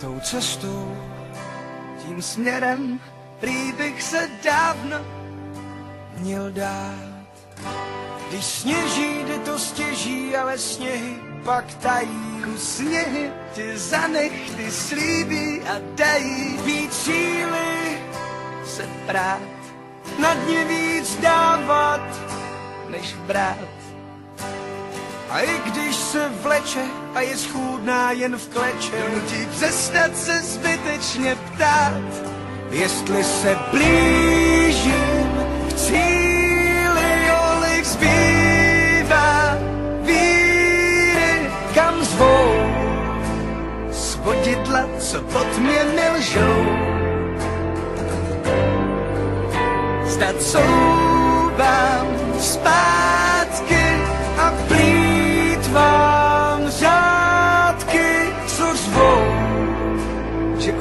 tou cestou, tím směrem, prý bych se dávno měl dát. Když sněží, jde to stěží, ale sněhy pak tají. Sněhy ti zanech, ty slíbí a dají víc síly se prát. Na dně víc dávat, než brát. A i když se vleče a je schůdná jen v kleče, nutí přestat se zbytečně ptát, jestli se blížím k cíli, kolik zbývá víry, kam zvou svodidla, co pod mě nelžou. Zdat souvám zpátky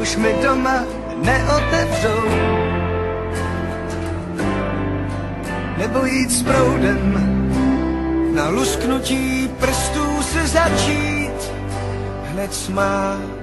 už mi doma neotevřou. Nebo jít s proudem, na lusknutí prstů se začít hned smát.